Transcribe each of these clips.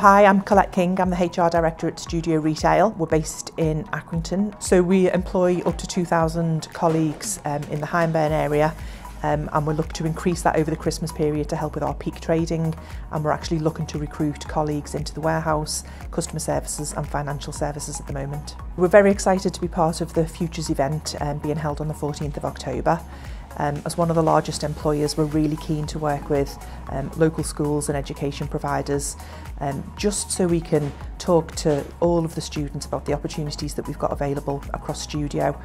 Hi, I'm Collette King. I'm the HR Director at Studio Retail. We're based in Accrington. So we employ up to 2,000 colleagues um, in the Hyndburn area um, and we're looking to increase that over the Christmas period to help with our peak trading and we're actually looking to recruit colleagues into the warehouse, customer services and financial services at the moment. We're very excited to be part of the Futures event um, being held on the 14th of October. Um, as one of the largest employers, we're really keen to work with um, local schools and education providers um, just so we can talk to all of the students about the opportunities that we've got available across Studio.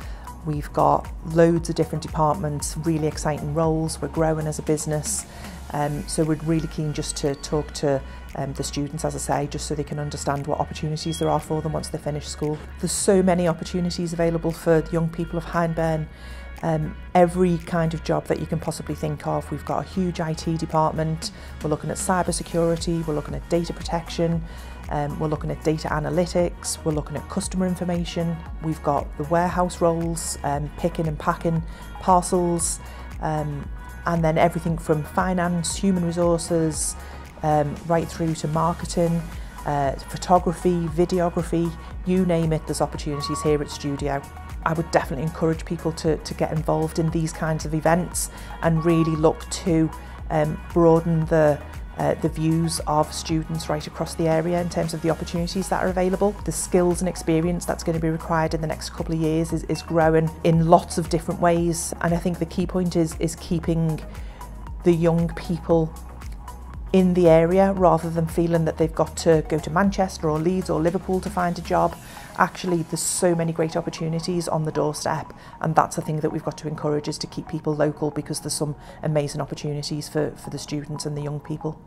We've got loads of different departments, really exciting roles, we're growing as a business. Um, so we're really keen just to talk to um, the students, as I say, just so they can understand what opportunities there are for them once they finish school. There's so many opportunities available for young people of Hindburn um, every kind of job that you can possibly think of. We've got a huge IT department, we're looking at cyber security, we're looking at data protection, um, we're looking at data analytics, we're looking at customer information, we've got the warehouse roles, um, picking and packing parcels, um, and then everything from finance, human resources, um, right through to marketing, uh, photography, videography, you name it, there's opportunities here at Studio. I would definitely encourage people to, to get involved in these kinds of events and really look to um, broaden the uh, the views of students right across the area in terms of the opportunities that are available. The skills and experience that's going to be required in the next couple of years is, is growing in lots of different ways and I think the key point is, is keeping the young people in the area rather than feeling that they've got to go to Manchester or Leeds or Liverpool to find a job. Actually, there's so many great opportunities on the doorstep and that's the thing that we've got to encourage is to keep people local because there's some amazing opportunities for, for the students and the young people.